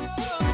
Oh,